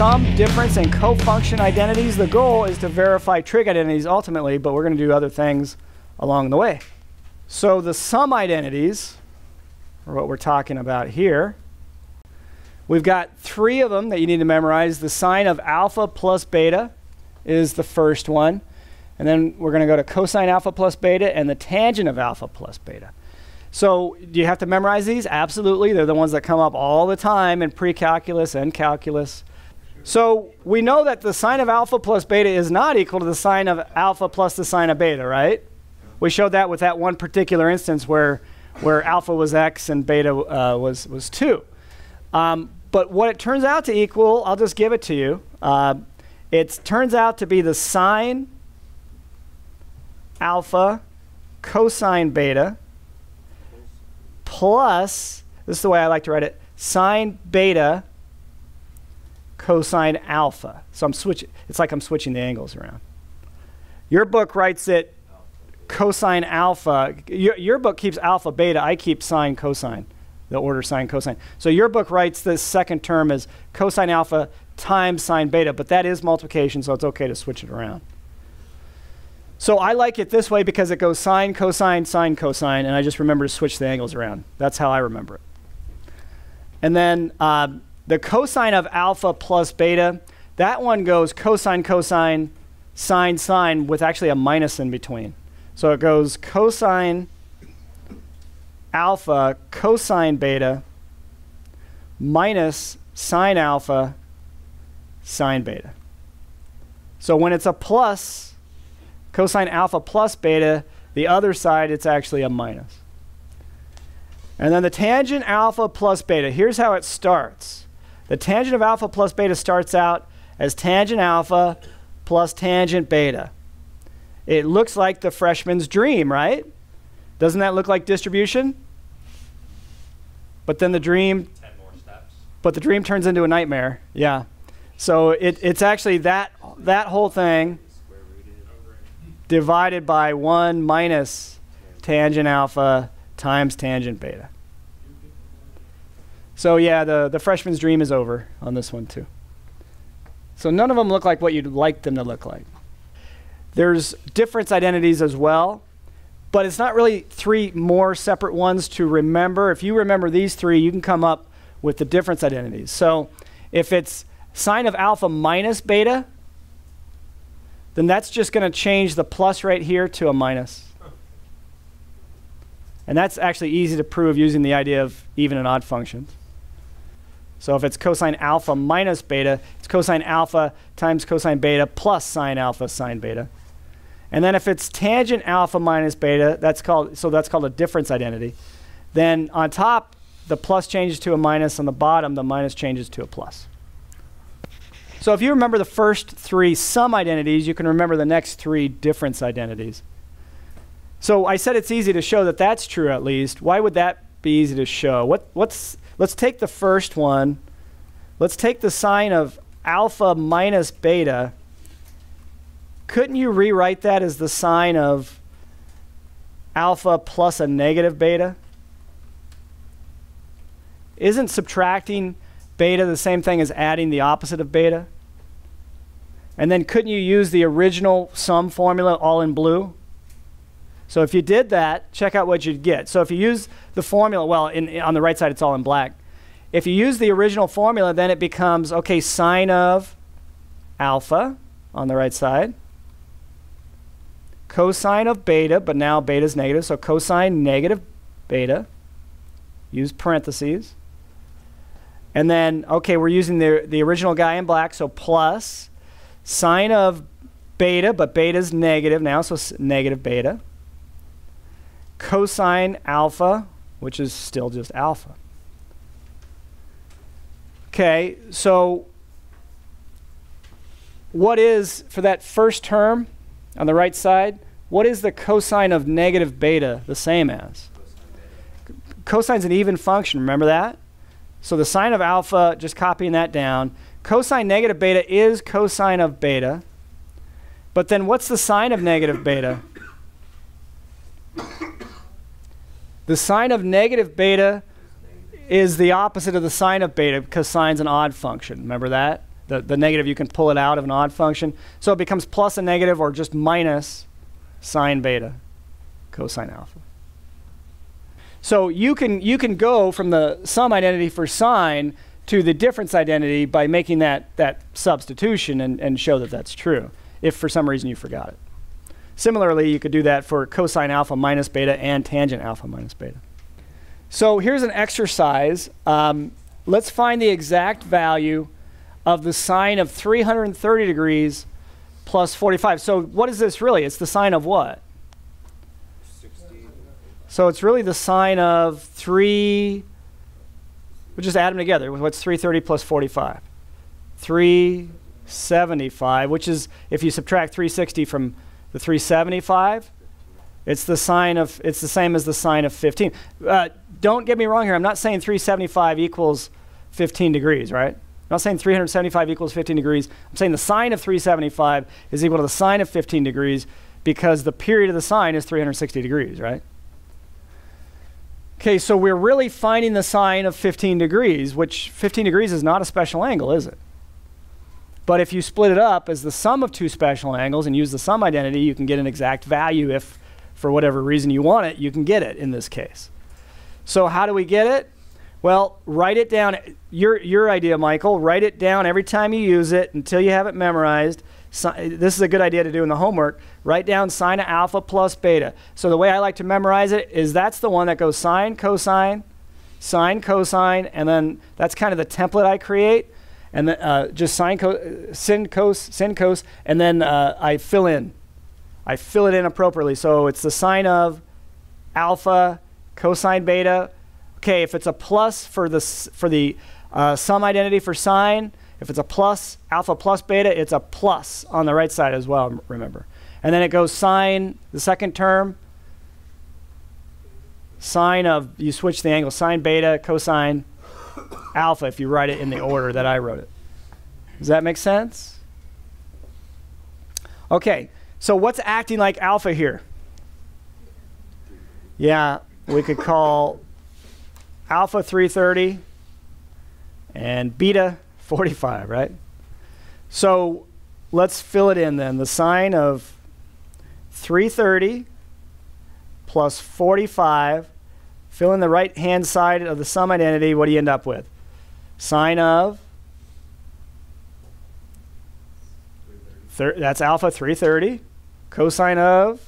sum, difference, and cofunction identities. The goal is to verify trig identities ultimately, but we're going to do other things along the way. So the sum identities are what we're talking about here. We've got three of them that you need to memorize. The sine of alpha plus beta is the first one. And then we're going to go to cosine alpha plus beta and the tangent of alpha plus beta. So do you have to memorize these? Absolutely. They're the ones that come up all the time in pre-calculus and calculus. So we know that the sine of alpha plus beta is not equal to the sine of alpha plus the sine of beta, right? We showed that with that one particular instance where, where alpha was x and beta uh, was, was 2. Um, but what it turns out to equal, I'll just give it to you. Uh, it turns out to be the sine alpha cosine beta plus, this is the way I like to write it, sine beta cosine alpha. So I'm switching, it's like I'm switching the angles around. Your book writes it cosine alpha. Your, your book keeps alpha beta, I keep sine cosine, the order sine cosine. So your book writes this second term as cosine alpha times sine beta, but that is multiplication, so it's okay to switch it around. So I like it this way because it goes sine, cosine, sine, cosine, and I just remember to switch the angles around. That's how I remember it. And then uh, the cosine of alpha plus beta, that one goes cosine, cosine, sine, sine, with actually a minus in between. So it goes cosine alpha cosine beta minus sine alpha sine beta. So when it's a plus, cosine alpha plus beta. The other side, it's actually a minus. And then the tangent alpha plus beta. Here's how it starts. The tangent of alpha plus beta starts out as tangent alpha plus tangent beta. It looks like the freshman's dream, right? Doesn't that look like distribution? But then the dream But the dream turns into a nightmare. Yeah. So it, it's actually that that whole thing divided by 1 minus tangent alpha times tangent beta. So yeah, the, the freshman's dream is over on this one too. So none of them look like what you'd like them to look like. There's difference identities as well, but it's not really three more separate ones to remember. If you remember these three, you can come up with the difference identities. So if it's sine of alpha minus beta, then that's just going to change the plus right here to a minus. And that's actually easy to prove using the idea of even and odd functions. So if it's cosine alpha minus beta, it's cosine alpha times cosine beta plus sine alpha sine beta. And then if it's tangent alpha minus beta, that's called so that's called a difference identity. Then on top, the plus changes to a minus. On the bottom, the minus changes to a plus. So if you remember the first three sum identities, you can remember the next three difference identities. So I said it's easy to show that that's true at least. Why would that be easy to show? What, what's, let's take the first one. Let's take the sine of alpha minus beta. Couldn't you rewrite that as the sine of alpha plus a negative beta? Isn't subtracting beta the same thing as adding the opposite of beta? And then couldn't you use the original sum formula all in blue? So if you did that, check out what you'd get. So if you use the formula, well, in, in, on the right side it's all in black. If you use the original formula, then it becomes, okay, sine of alpha on the right side, cosine of beta, but now beta is negative, so cosine negative beta, use parentheses, and then, okay, we're using the, the original guy in black, so plus sine of beta, but beta is negative now, so negative beta. Cosine alpha, which is still just alpha. Okay, so what is, for that first term on the right side, what is the cosine of negative beta the same as? Cosine is an even function, remember that? So the sine of alpha, just copying that down. Cosine negative beta is cosine of beta. But then what's the sine of negative beta? The sine of negative beta is the opposite of the sine of beta because sine's an odd function. Remember that? The, the negative, you can pull it out of an odd function. So it becomes plus a negative or just minus sine beta cosine alpha. So you can, you can go from the sum identity for sine to the difference identity by making that, that substitution and, and show that that's true, if for some reason you forgot it. Similarly, you could do that for cosine alpha minus beta and tangent alpha minus beta. So here's an exercise. Um, let's find the exact value of the sine of 330 degrees plus 45. So what is this really? It's the sine of what? 60. So it's really the sine of 3, we'll just add them together. What's 330 plus 45? 375, which is, if you subtract 360 from the 375, it's the sine of, it's the same as the sine of 15. Uh, don't get me wrong here. I'm not saying 375 equals 15 degrees, right? I'm not saying 375 equals 15 degrees. I'm saying the sine of 375 is equal to the sine of 15 degrees because the period of the sine is 360 degrees, right? Okay, so we're really finding the sine of 15 degrees, which 15 degrees is not a special angle, is it? But if you split it up as the sum of two special angles and use the sum identity, you can get an exact value if, for whatever reason you want it, you can get it in this case. So how do we get it? Well, write it down. Your, your idea, Michael. Write it down every time you use it until you have it memorized. So, this is a good idea to do in the homework. Write down sine of alpha plus beta. So the way I like to memorize it is that's the one that goes sine, cosine, sine, cosine, and then that's kind of the template I create. And then uh, just co sin, cos, sin, cos, and then uh, I fill in. I fill it in appropriately. So it's the sine of alpha, cosine beta, Okay, if it's a plus for the, for the uh, sum identity for sine, if it's a plus, alpha plus beta, it's a plus on the right side as well, remember. And then it goes sine, the second term, sine of, you switch the angle, sine beta, cosine alpha if you write it in the order that I wrote it. Does that make sense? Okay, so what's acting like alpha here? Yeah, we could call alpha 330 and beta 45, right? So let's fill it in then. The sine of 330 plus 45, fill in the right hand side of the sum identity, what do you end up with? Sine of, that's alpha 330, cosine of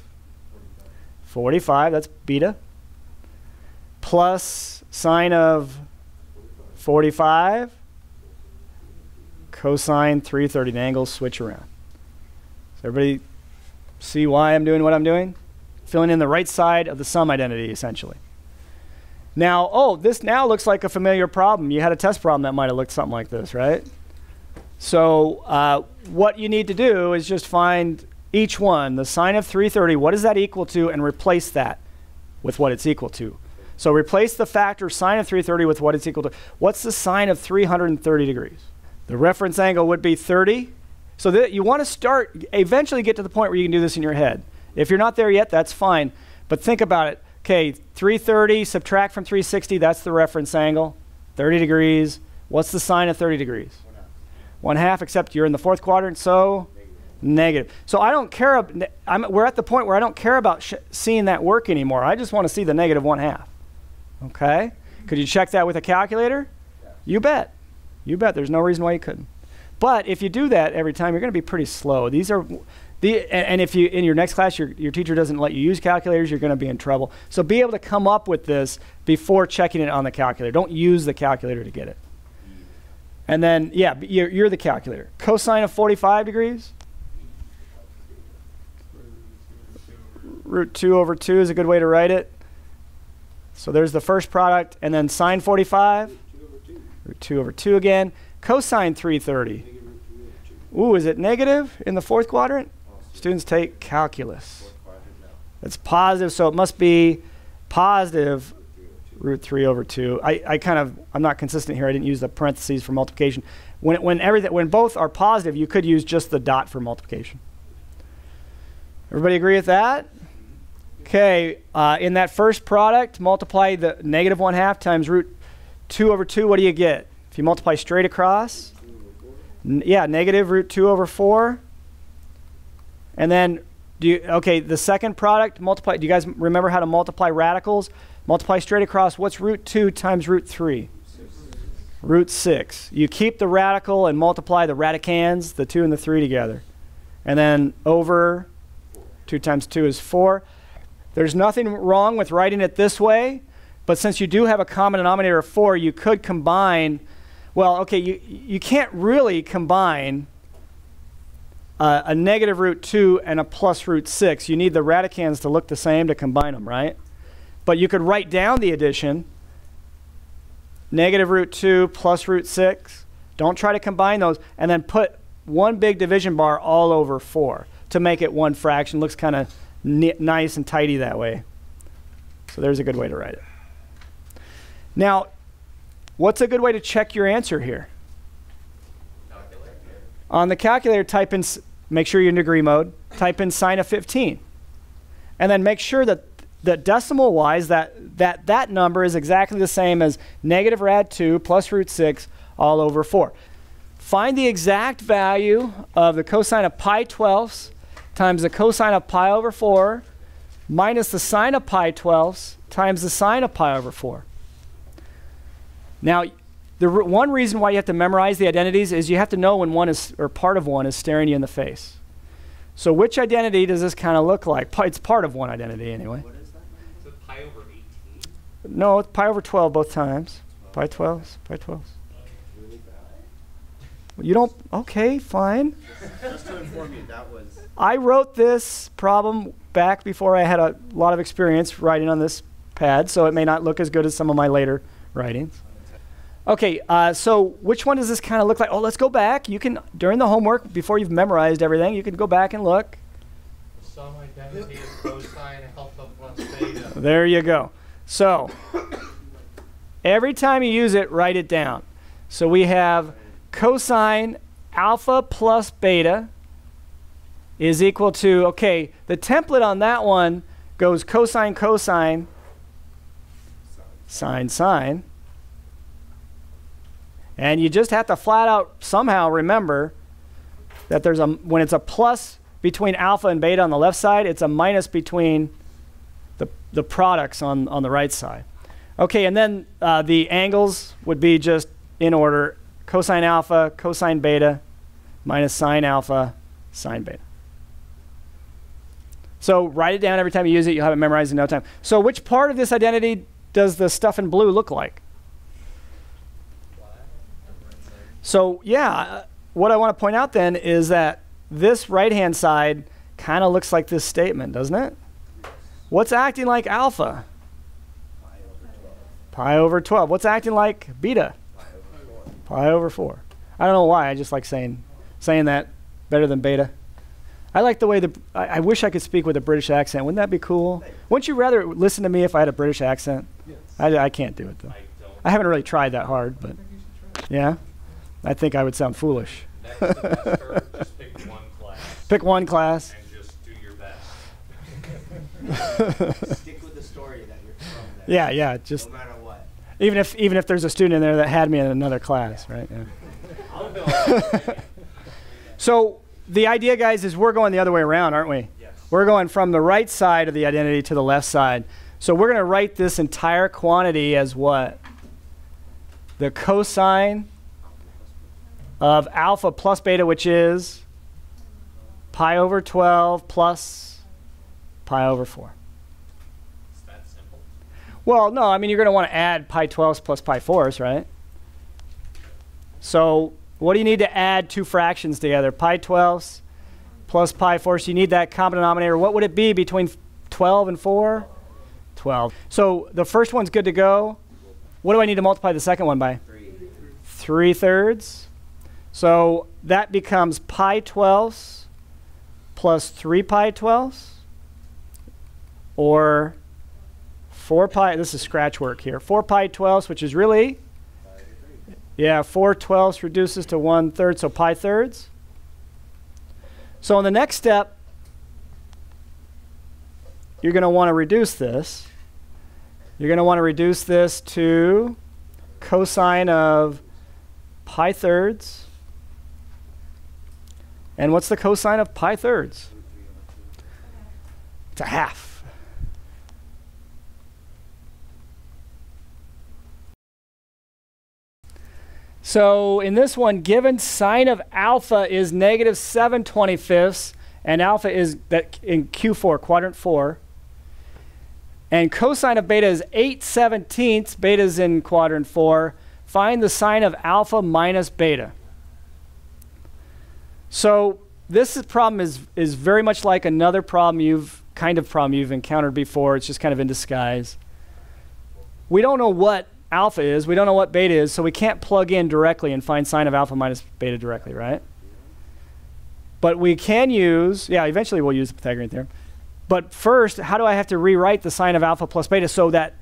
45, that's beta, plus sine of 45, cosine 330. The angles switch around. So everybody see why I'm doing what I'm doing? Filling in the right side of the sum identity, essentially. Now, oh, this now looks like a familiar problem. You had a test problem that might have looked something like this, right? So uh, what you need to do is just find each one, the sine of 330, what is that equal to, and replace that with what it's equal to. So replace the factor sine of 330 with what it's equal to. What's the sine of 330 degrees? The reference angle would be 30. So that you want to start, eventually get to the point where you can do this in your head. If you're not there yet, that's fine. But think about it. Okay, 330, subtract from 360, that's the reference angle. 30 degrees. What's the sine of 30 degrees? One half, One half except you're in the fourth quadrant, so negative. So I don't care. I'm, we're at the point where I don't care about seeing that work anymore. I just want to see the negative one half. Okay? Could you check that with a calculator? Yeah. You bet. You bet. There's no reason why you couldn't. But if you do that every time, you're going to be pretty slow. These are the, and if you in your next class your, your teacher doesn't let you use calculators, you're going to be in trouble. So be able to come up with this before checking it on the calculator. Don't use the calculator to get it. And then, yeah, you're, you're the calculator. Cosine of 45 degrees? Root 2 over 2 is a good way to write it. So there's the first product, and then sine 45, root 2 over 2 again. Cosine 330. Ooh, is it negative in the fourth quadrant? Students take calculus. It's positive, so it must be positive root 3 over 2. I, I kind of, I'm not consistent here. I didn't use the parentheses for multiplication. When, when, everything, when both are positive, you could use just the dot for multiplication. Everybody agree with that? Okay, uh, in that first product, multiply the negative 1 half times root 2 over 2. What do you get? If you multiply straight across, yeah, negative root 2 over 4. And then, do you, okay, the second product, multiply, do you guys remember how to multiply radicals? Multiply straight across, what's root 2 times root 3? Root 6. You keep the radical and multiply the radicands, the 2 and the 3 together. And then over 2 times 2 is 4. There's nothing wrong with writing it this way, but since you do have a common denominator of 4, you could combine, well, okay, you, you can't really combine uh, a negative root 2 and a plus root 6. You need the radicands to look the same to combine them, right? But you could write down the addition, negative root 2 plus root 6. Don't try to combine those, and then put one big division bar all over 4 to make it one fraction. Looks kind of nice and tidy that way. So there's a good way to write it. Now, what's a good way to check your answer here? On the calculator, type in, make sure you're in degree mode, type in sine of 15. And then make sure that, that decimal wise, that, that that number is exactly the same as negative rad 2 plus root 6 all over 4. Find the exact value of the cosine of pi 12ths times the cosine of pi over 4 minus the sine of pi 12ths times the sine of pi over 4. Now, the one reason why you have to memorize the identities is you have to know when one is, or part of one is staring you in the face. So which identity does this kind of look like? Pi, it's part of one identity anyway. What is that? Is it pi over 18? No, it's pi over 12 both times. Pi 12s, pi 12s. You don't, okay, fine. Just to inform you, that was I wrote this problem back before I had a lot of experience writing on this pad, so it may not look as good as some of my later writings. Okay, uh, so which one does this kind of look like? Oh, let's go back. You can, during the homework, before you've memorized everything, you can go back and look. Sum identity of cosine alpha plus beta. There you go. So, every time you use it, write it down. So we have cosine alpha plus beta is equal to, okay, the template on that one goes cosine, cosine, sine, sine. And you just have to flat out somehow remember that there's a, when it's a plus between alpha and beta on the left side, it's a minus between the, the products on, on the right side. Okay, and then uh, the angles would be just in order cosine alpha, cosine beta, minus sine alpha, sine beta. So write it down every time you use it. You'll have it memorized in no time. So which part of this identity does the stuff in blue look like? So yeah, uh, what I want to point out then is that this right-hand side kind of looks like this statement, doesn't it? What's acting like alpha? pi over 12. Pi over 12. What's acting like beta? Pi over 4. Pi over 4. I don't know why. I just like saying saying that better than beta. I like the way the. I, I wish I could speak with a British accent. Wouldn't that be cool? Wouldn't you rather listen to me if I had a British accent? Yes. I, I can't do it though. I. I haven't really tried that hard, but yeah, I think I would sound foolish. Next semester, just pick one class Pick one class. and just do your best. Stick with the story that you're from there. Yeah, yeah. Just No matter what. even if even if there's a student in there that had me in another class, right? Yeah. So the idea, guys, is we're going the other way around, aren't we? yes. We're going from the right side of the identity to the left side. So we're going to write this entire quantity as what? The cosine of alpha plus beta, which is pi over 12 plus pi over 4. It's that simple. Well, no, I mean, you're going to want to add pi 12s plus pi 4s, right? So what do you need to add two fractions together? Pi 12s plus pi 4s. So you need that common denominator. What would it be between 12 and 4? 12. So the first one's good to go. What do I need to multiply the second one by? 3. 3 thirds. So that becomes pi 12s plus 3 pi 12s or 4 pi, this is scratch work here, 4 pi 12s, which is really, yeah, 4 12ths reduces to 1 third, so pi thirds. So in the next step, you're going to want to reduce this. You're going to want to reduce this to cosine of pi thirds And what's the cosine of pi thirds? It's a half. So in this one, given sine of alpha is negative 7 25ths, and alpha is that in Q4, quadrant 4, and cosine of beta is 8 17ths, beta is in quadrant 4, find the sine of alpha minus beta. So this is problem is, is very much like another problem you've, kind of problem you've encountered before. It's just kind of in disguise. We don't know what alpha is. We don't know what beta is, so we can't plug in directly and find sine of alpha minus beta directly, right? But we can use, yeah, eventually we'll use the Pythagorean theorem. But first, how do I have to rewrite the sine of alpha plus beta so that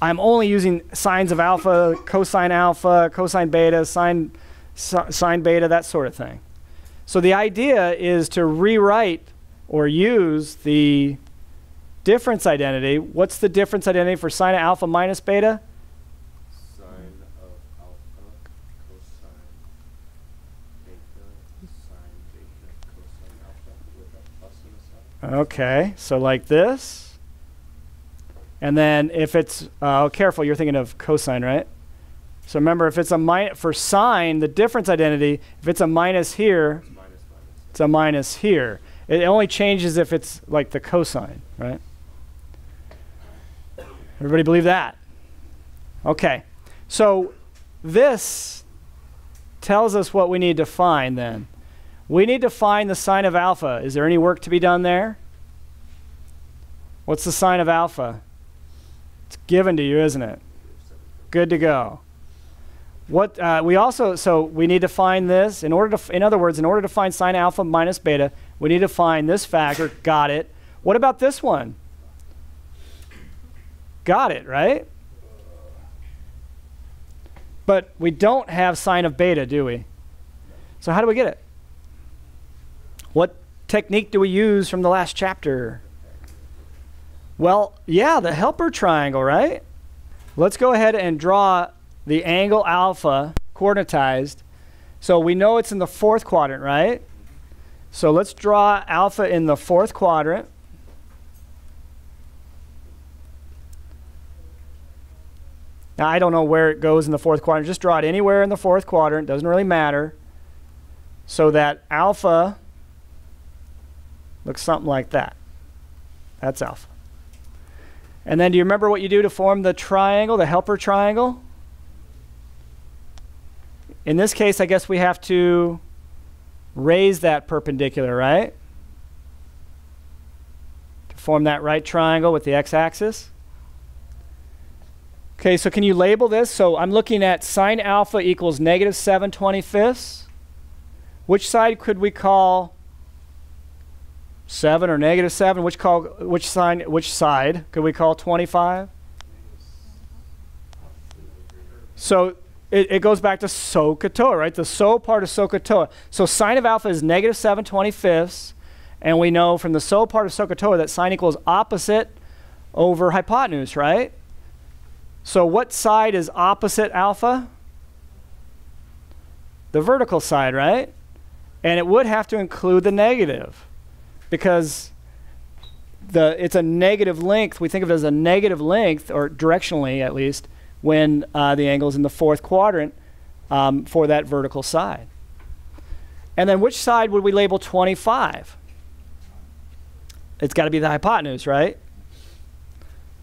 I'm only using sines of alpha, cosine alpha, cosine beta, sine, sine beta, that sort of thing. So the idea is to rewrite or use the difference identity. What's the difference identity for sine of alpha minus beta? Sine of alpha, cosine beta, sine beta, cosine alpha with a plus and a sine. Okay, so like this. And then if it's, uh, oh, careful, you're thinking of cosine, right? So remember, if it's a minus, for sine, the difference identity, if it's a minus here, A minus here. It only changes if it's like the cosine, right? Everybody believe that? Okay. So this tells us what we need to find then. We need to find the sine of alpha. Is there any work to be done there? What's the sine of alpha? It's given to you, isn't it? Good to go. What uh, we also so we need to find this in order to in other words in order to find sine alpha minus beta we need to find this factor. Got it. What about this one? Got it right. But we don't have sine of beta, do we? So how do we get it? What technique do we use from the last chapter? Well, yeah, the helper triangle, right? Let's go ahead and draw the angle alpha coordinatized. So we know it's in the fourth quadrant, right? So let's draw alpha in the fourth quadrant. Now, I don't know where it goes in the fourth quadrant. Just draw it anywhere in the fourth quadrant. Doesn't really matter. So that alpha looks something like that. That's alpha. And then do you remember what you do to form the triangle, the helper triangle? In this case, I guess we have to raise that perpendicular, right? To form that right triangle with the x-axis. Okay, so can you label this? So I'm looking at sine alpha equals negative 7 25ths. Which side could we call 7 or negative 7? Which, call, which, sign, which side could we call 25? So it, it goes back to SOHCAHTOA, right? The SO part of SOHCAHTOA. So sine of alpha is negative 7 25ths. And we know from the SO part of SOHCAHTOA that sine equals opposite over hypotenuse, right? So what side is opposite alpha? The vertical side, right? And it would have to include the negative because the it's a negative length. We think of it as a negative length, or directionally at least, when uh, the angle is in the fourth quadrant um, for that vertical side. And then which side would we label 25? It's got to be the hypotenuse, right?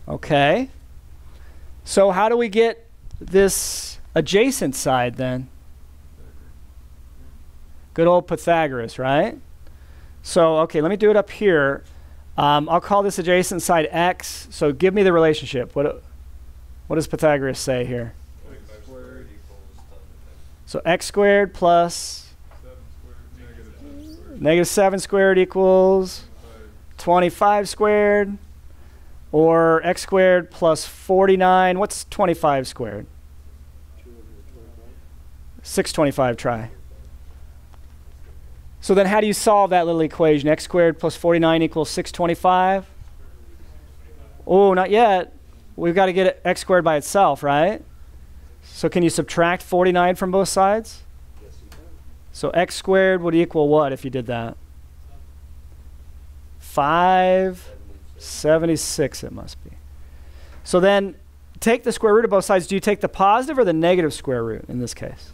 Okay. So how do we get this adjacent side then? Good old Pythagoras, right? So, okay, let me do it up here. Um, I'll call this adjacent side x. So give me the relationship. What, what does Pythagoras say here? So x squared plus negative 7 squared equals 25 squared. Or x squared plus 49. What's 25 squared? 625 try. So then how do you solve that little equation? x squared plus 49 equals 625? Oh, not yet. We've got to get x squared by itself, right? So can you subtract 49 from both sides? Yes, you can. So x squared would equal what if you did that? 576 it must be. So then take the square root of both sides. Do you take the positive or the negative square root in this case?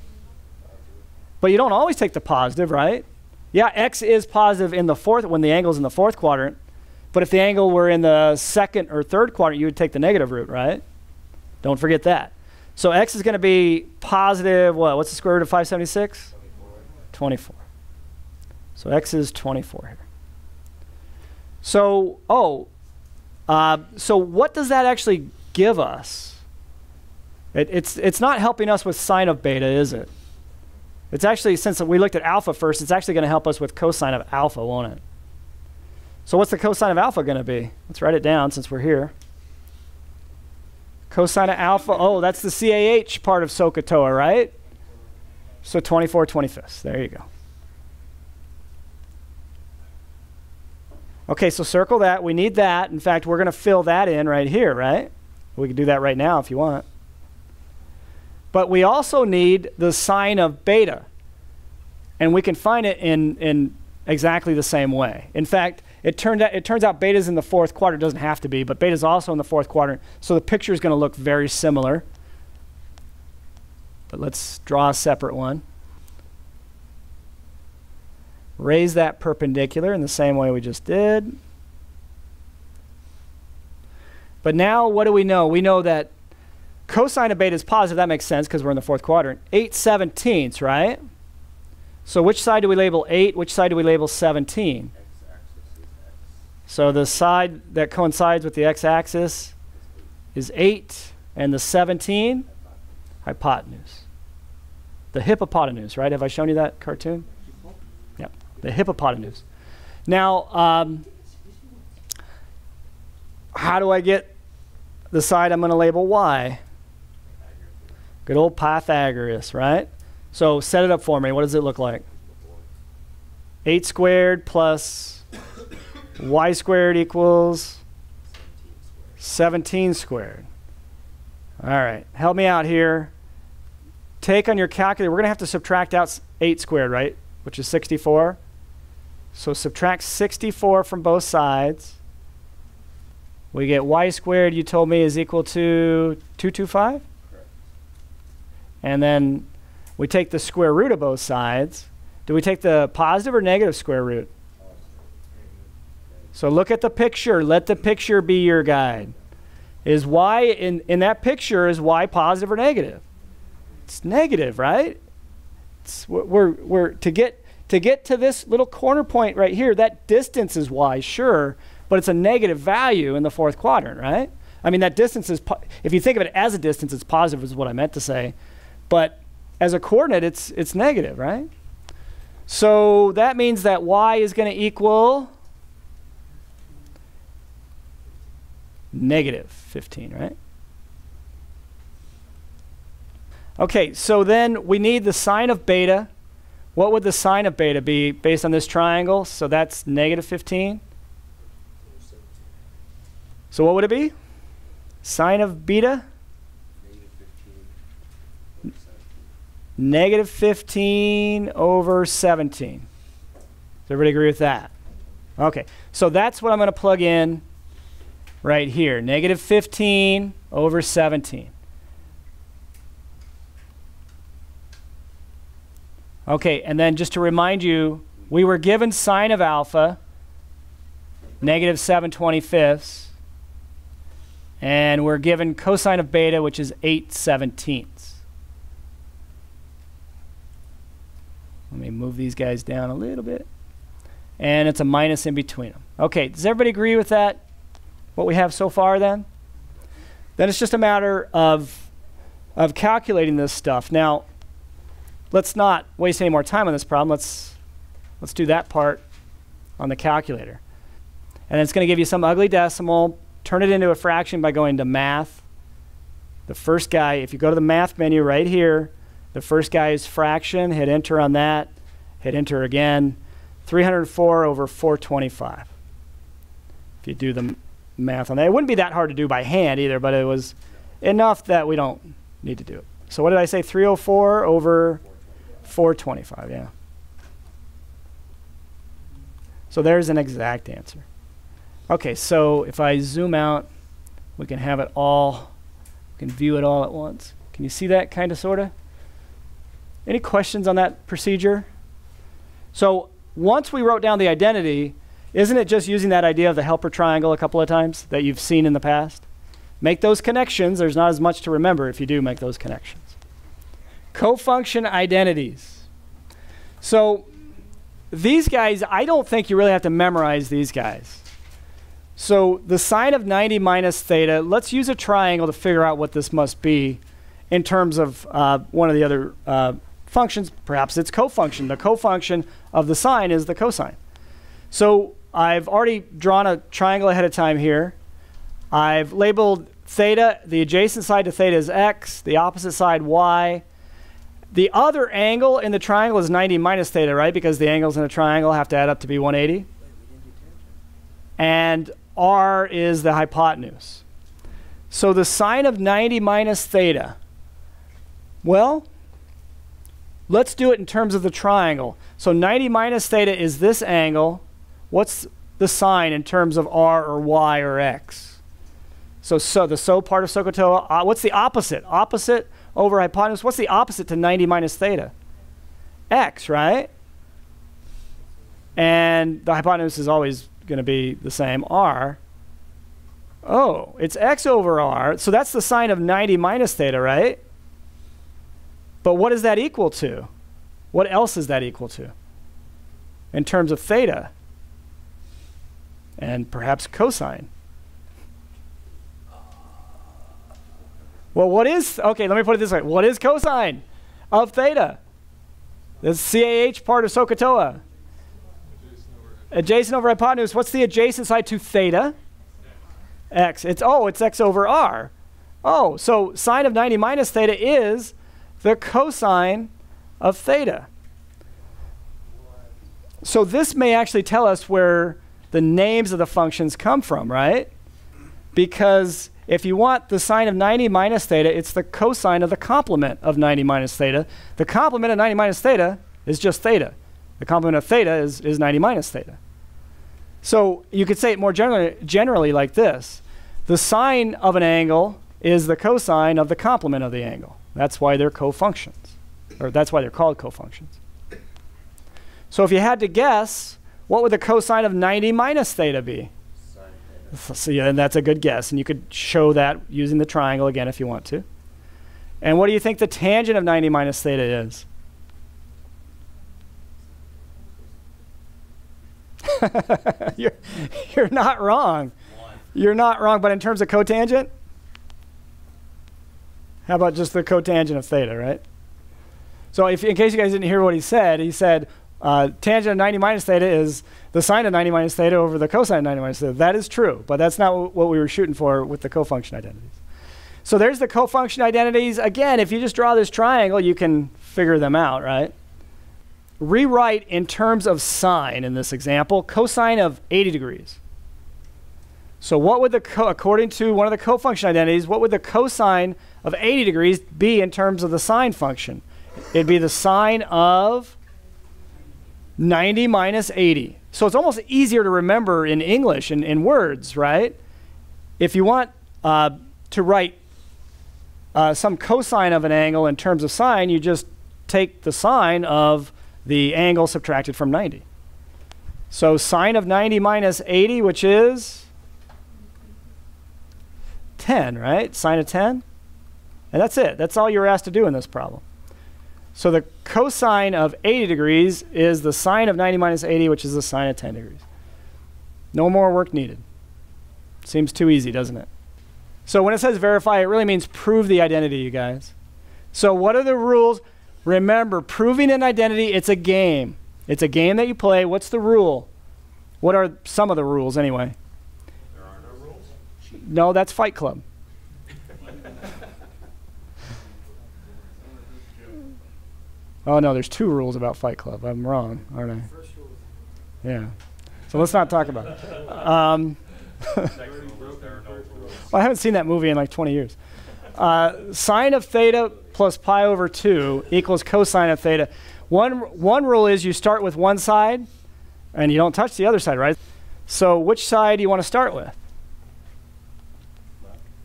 But you don't always take the positive, right? Yeah, x is positive in the fourth when the angle's in the fourth quadrant. But if the angle were in the second or third quadrant, you would take the negative root, right? Don't forget that. So x is going to be positive, what? What's the square root of 576? 24. So x is 24 here. So, oh, uh, so what does that actually give us? It, it's, it's not helping us with sine of beta, is it? It's actually, since we looked at alpha first, it's actually going to help us with cosine of alpha, won't it? So what's the cosine of alpha going to be? Let's write it down since we're here. Cosine of alpha, oh, that's the CAH part of SOHCAHTOA, right? So 24 25ths. There you go. Okay, so circle that. We need that. In fact, we're going to fill that in right here, right? We can do that right now if you want. But we also need the sine of beta. And we can find it in, in exactly the same way. In fact, it, turned out, it turns out beta's in the fourth quadrant. It doesn't have to be, but beta's also in the fourth quadrant. So the picture is going to look very similar. But let's draw a separate one. Raise that perpendicular in the same way we just did. But now what do we know? We know that cosine of beta is positive. That makes sense because we're in the fourth quadrant. 8 17ths, right? So which side do we label 8? Which side do we label 17? So the side that coincides with the x-axis is 8, and the 17, hypotenuse. The hippopotenuse, right? Have I shown you that cartoon? Yep, the hippopotenuse. Now, um, how do I get the side I'm going to label y? Good old Pythagoras, right? So set it up for me. What does it look like? 8 squared plus y squared equals 17 squared. All right, help me out here. Take on your calculator, we're going to have to subtract out 8 squared, right? Which is 64. So subtract 64 from both sides. We get y squared, you told me, is equal to 225? Correct. And then we take the square root of both sides. Do we take the positive or negative square root? So look at the picture. Let the picture be your guide. Is y in, in that picture is y positive or negative? It's negative, right? It's, we're, we're to get to get to this little corner point right here. That distance is y, sure, but it's a negative value in the fourth quadrant, right? I mean that distance is if you think of it as a distance, it's positive is what I meant to say, but as a coordinate, it's it's negative, right? So that means that y is going to equal negative 15, right? Okay, so then we need the sine of beta. What would the sine of beta be based on this triangle? So that's negative 15. So what would it be? Sine of beta? Negative 15 over 17. Does everybody agree with that? Okay, so that's what I'm going to plug in right here. Negative 15 over 17. Okay, and then just to remind you, we were given sine of alpha, negative 7 25ths, and we're given cosine of beta, which is 8 17ths. Let me move these guys down a little bit. And it's a minus in between them. Okay, does everybody agree with that? What we have so far then? Then it's just a matter of, of calculating this stuff. Now, let's not waste any more time on this problem. Let's, let's do that part on the calculator. And it's going to give you some ugly decimal. Turn it into a fraction by going to math. The first guy, if you go to the math menu right here, the first guy is fraction. Hit enter on that. Hit enter again. 304 over 425. If you do the math on that, it wouldn't be that hard to do by hand either, but it was enough that we don't need to do it. So what did I say? 304 over 425, yeah. So there's an exact answer. Okay, so if I zoom out, we can have it all, we can view it all at once. Can you see that kind of, sort of? Any questions on that procedure? So once we wrote down the identity, isn't it just using that idea of the helper triangle a couple of times that you've seen in the past? Make those connections. There's not as much to remember if you do make those connections. Co-function identities. So these guys, I don't think you really have to memorize these guys. So the sine of 90 minus theta, let's use a triangle to figure out what this must be in terms of uh, one of the other uh, functions. Perhaps it's cofunction. The cofunction of the sine is the cosine. So I've already drawn a triangle ahead of time here. I've labeled theta, the adjacent side to theta is x, the opposite side y. The other angle in the triangle is 90 minus theta, right? Because the angles in a triangle have to add up to be 180. And r is the hypotenuse. So the sine of 90 minus theta, well, let's do it in terms of the triangle. So 90 minus theta is this angle. What's the sine in terms of r or y or x? So, so the so part of SOHCAHTOA, uh, what's the opposite? Opposite over hypotenuse. What's the opposite to 90 minus theta? X, right? And the hypotenuse is always going to be the same, r. Oh, it's x over r. So that's the sine of 90 minus theta, right? But what is that equal to? What else is that equal to? In terms of theta and perhaps cosine. Well, what is, okay, let me put it this way. What is cosine of theta? The CAH part of SOHCAHTOA. Adjacent over hypotenuse. What's the adjacent side to theta? X. It's, oh, it's x over r. Oh, so sine of 90 minus theta is the cosine of theta. So this may actually tell us where the names of the functions come from, right? Because if you want the sine of 90 minus theta, it's the cosine of the complement of 90 minus theta. The complement of 90 minus theta is just theta. The complement of theta is, is 90 minus theta. So you could say it more generally, generally like this. The sine of an angle is the cosine of the complement of the angle. That's why they're co-functions. Or that's why they're called co-functions. So if you had to guess, what would the cosine of 90 minus theta be? So yeah, and that's a good guess. And you could show that using the triangle again if you want to. And what do you think the tangent of 90 minus theta is? you're, you're not wrong. One. You're not wrong, but in terms of cotangent? How about just the cotangent of theta, right? So if, in case you guys didn't hear what he said, he said uh, tangent of 90 minus theta is the sine of 90 minus theta over the cosine of 90 minus theta. That is true, but that's not what we were shooting for with the cofunction identities. So there's the cofunction identities. Again, if you just draw this triangle, you can figure them out, right? Rewrite in terms of sine in this example, cosine of 80 degrees. So what would the, co- according to one of the cofunction identities, what would the cosine of 80 degrees be in terms of the sine function? It'd be the sine of 90 minus 80. So it's almost easier to remember in English and in words, right? If you want uh, to write uh, some cosine of an angle in terms of sine, you just take the sine of the angle subtracted from 90. So sine of 90 minus 80, which is 10, right? Sine of 10. And that's it. That's all you're asked to do in this problem. So the cosine of 80 degrees is the sine of 90 minus 80, which is the sine of 10 degrees. No more work needed. Seems too easy, doesn't it? So when it says verify, it really means prove the identity, you guys. So what are the rules? Remember, proving an identity, it's a game. It's a game that you play. What's the rule? What are some of the rules, anyway? There are no rules. No, that's Fight Club. Oh no, there's two rules about Fight Club. I'm wrong, aren't I? Yeah. So let's not talk about it. Um, Second rule is there are no rules. well, I haven't seen that movie in like 20 years. Uh, sine of theta plus pi over 2 equals cosine of theta. One, one rule is you start with one side And you don't touch the other side, right? So which side do you want to start with?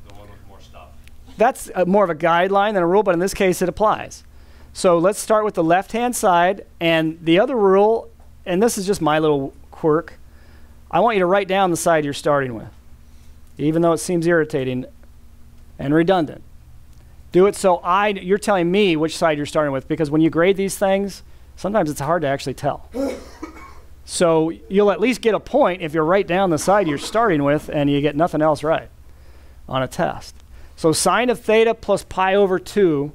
The one with more stuff. That's uh more of a guideline than a rule, but in this case it applies. So let's start with the left-hand side. And the other rule, and this is just my little quirk, I want you to write down the side you're starting with, even though it seems irritating and redundant. Do it so I, you're telling me which side you're starting with, because when you grade these things, sometimes it's hard to actually tell. So you'll at least get a point if you write down the side you're starting with and you get nothing else right on a test. So sine of theta plus pi over 2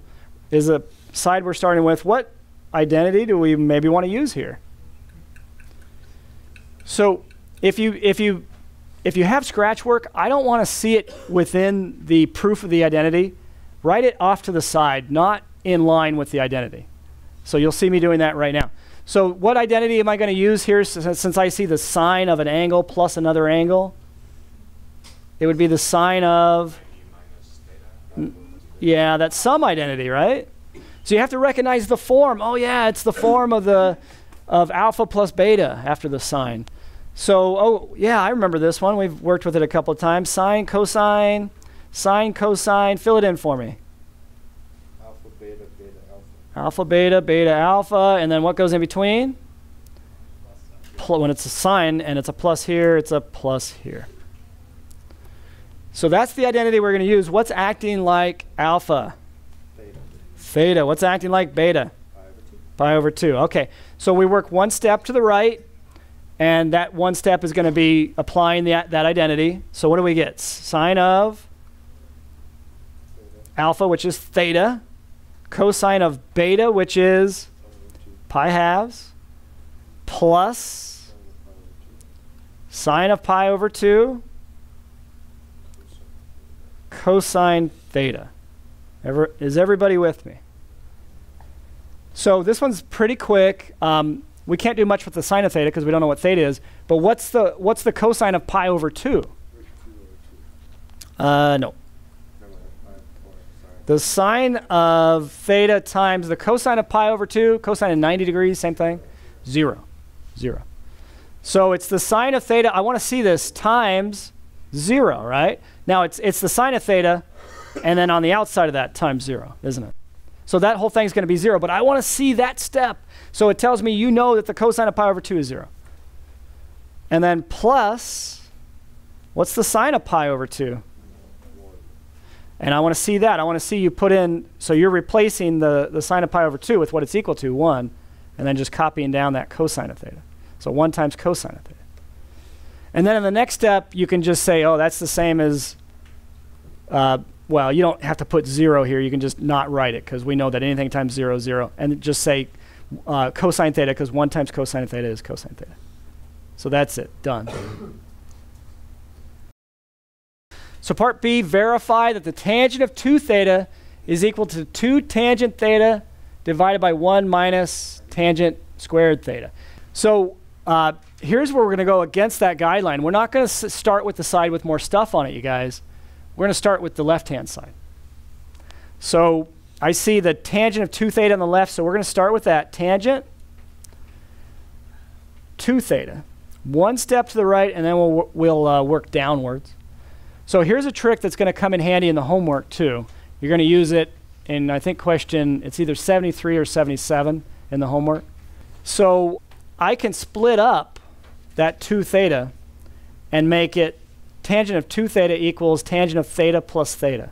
is a side we're starting with. What identity do we maybe want to use here? So if you if you if you have scratch work, I don't want to see it within the proof of the identity. Write it off to the side, not in line with the identity. So you'll see me doing that right now. So what identity am I going to use here since, I see the sine of an angle plus another angle? It would be the sine of, yeah, that sum identity, right? So you have to recognize the form. Oh yeah, it's the form of the of alpha plus beta after the sine. So, oh yeah, I remember this one. We've worked with it a couple of times. Sine, cosine, sine, cosine. Fill it in for me. Alpha, beta, beta, alpha. Alpha, beta, beta, alpha, and then what goes in between? Pl- when it's a sine and it's a plus here, it's a plus here. So that's the identity we're going to use. What's acting like alpha? Theta. What's acting like beta? Pi over 2. Pi over 2. Okay. So we work one step to the right, and that one step is going to be applying the, that identity. So what do we get? Sine of alpha, which is theta, cosine of beta, which is Pi over 2. pi halves, plus Sine of pi over 2. sine of pi over 2 Cosine. cosine theta. Ever, is everybody with me? So this one's pretty quick. Um, we can't do much with the sine of theta because we don't know what theta is. But what's the what's the cosine of pi over 2? Root 2 over 2. Uh, no. No, I have 4. Sorry. The sine of theta times the cosine of pi over 2, cosine of 90 degrees, same thing, 0. 0. So it's the sine of theta, I want to see this, times 0, right? Now it's, it's the sine of theta, and then on the outside of that, times 0, isn't it? So that whole thing's going to be 0, but I want to see that step. So it tells me you know that the cosine of pi over 2 is 0. And then plus, what's the sine of pi over 2? And I want to see that. I want to see you put in, so you're replacing the, the sine of pi over 2 with what it's equal to, 1, and then just copying down that cosine of theta. So 1 times cosine of theta. And then in the next step, you can just say, oh, that's the same as, uh, well, you don't have to put 0 here. You can just not write it because we know that anything times 0 is 0. And just say uh, cosine theta because 1 times cosine theta is cosine theta. So that's it. Done. So part B, verify that the tangent of 2 theta is equal to 2 tangent theta divided by 1 minus tangent squared theta. So uh, here's where we're going to go against that guideline. We're not going to start with the side with more stuff on it, you guys. We're going to start with the left-hand side. So I see the tangent of 2 theta on the left, so we're going to start with that. Tangent 2 theta. One step to the right, and then we'll, we'll uh, work downwards. So here's a trick that's going to come in handy in the homework too. You're going to use it in I think question it's either 73 or 77 in the homework. So I can split up that 2 theta and make it tangent of 2 theta equals tangent of theta plus theta.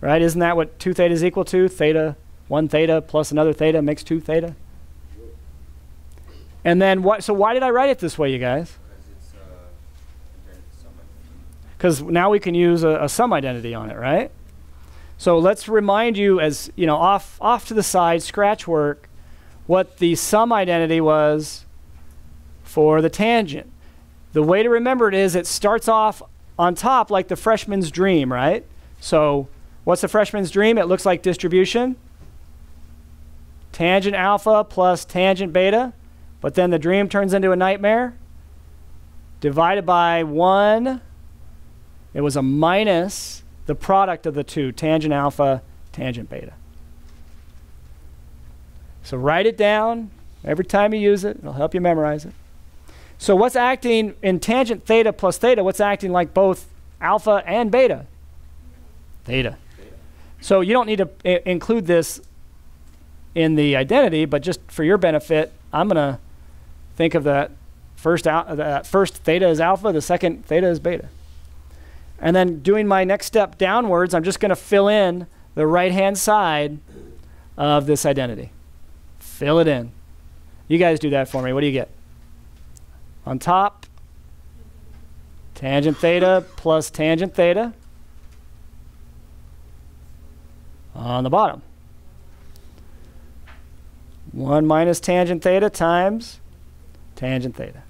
Right? Isn't that what 2 theta is equal to? Theta, 1 theta plus another theta makes 2 theta. And then what so why did I write it this way, you guys? Because uh, now we can use a, a sum identity on it, right? So let's remind you, as you know, off off to the side, scratch work, what the sum identity was for the tangent. The way to remember it is it starts off on top like the freshman's dream, right? So what's the freshman's dream? It looks like distribution. Tangent alpha plus tangent beta, but then the dream turns into a nightmare. Divided by 1 it was a minus the product of the two, tangent alpha, tangent beta. So write it down every time you use it. It'll help you memorize it. So what's acting in tangent theta plus theta? What's acting like both alpha and beta? Theta. So you don't need to include this in the identity, but just for your benefit, I'm going to think of that first al- uh, that first theta is alpha, the second theta is beta. And then doing my next step downwards, I'm just going to fill in the right-hand side of this identity. Fill it in. You guys do that for me. What do you get? On top, tangent theta plus tangent theta. On the bottom, 1 minus tangent theta times tangent theta.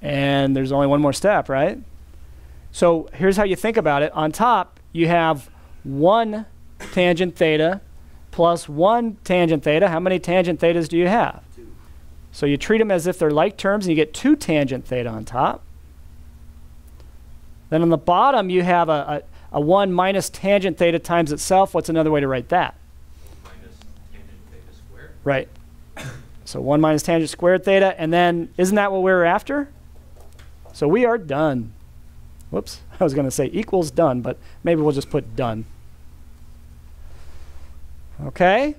And there's only one more step, right? So here's how you think about it. On top, you have 1 tangent theta plus 1 tangent theta. How many tangent thetas do you have? So you treat them as if they're like terms, and you get 2 tangent theta on top. Then on the bottom, you have a, a, a 1 minus tangent theta times itself. What's another way to write that? Minus tangent theta squared. Right. So 1 minus tangent squared theta, and then isn't that what we were after? So we are done. Whoops, I was going to say equals done, but maybe we'll just put done. Okay?